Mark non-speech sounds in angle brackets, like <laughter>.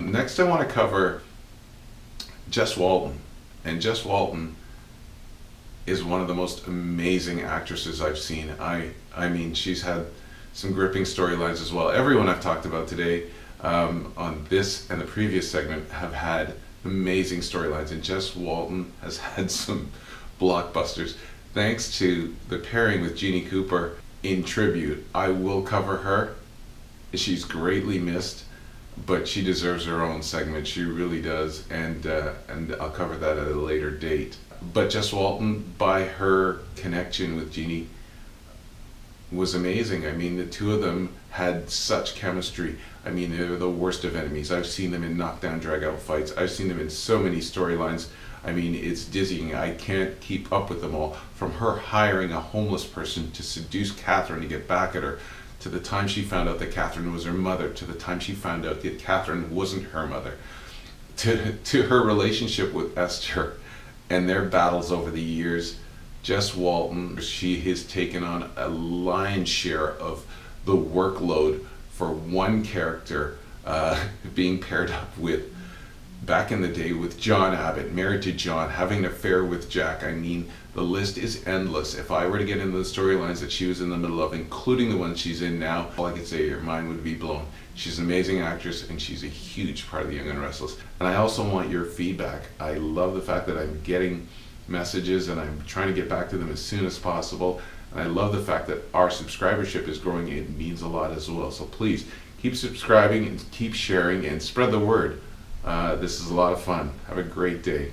next, I want to cover Jess Walton. And Jess Walton is one of the most amazing actresses I've seen. I, I mean, she's had some gripping storylines as well. Everyone I've talked about today um, on this and the previous segment have had amazing storylines, and Jess Walton has <laughs> had some blockbusters. Thanks to the pairing with Jeanne Cooper in tribute, I will cover her. She's greatly missed, but she deserves her own segment. She really does, and uh, and I'll cover that at a later date. But Jess Walton, by her connection with Jeannie, was amazing. I mean, the two of them had such chemistry. I mean, they're the worst of enemies. I've seen them in knockdown, drag out fights. I've seen them in so many storylines. I mean, it's dizzying. I can't keep up with them all. From her hiring a homeless person to seduce Katherine to get back at her, to the time she found out that Katherine was her mother, to the time she found out that Katherine wasn't her mother, to, to her relationship with Esther and their battles over the years Jess Walton, she has taken on a lion's share of the workload for one character uh, being paired up with, back in the day, with John Abbott, married to John, having an affair with Jack. I mean, the list is endless. If I were to get into the storylines that she was in the middle of, including the one she's in now, all I could say, your mind would be blown. She's an amazing actress and she's a huge part of the Young and Restless. And I also want your feedback. I love the fact that I'm getting messages and I'm trying to get back to them as soon as possible. And I love the fact that our subscribership is growing. It means a lot as well. So please keep subscribing and keep sharing and spread the word. Uh, this is a lot of fun. Have a great day.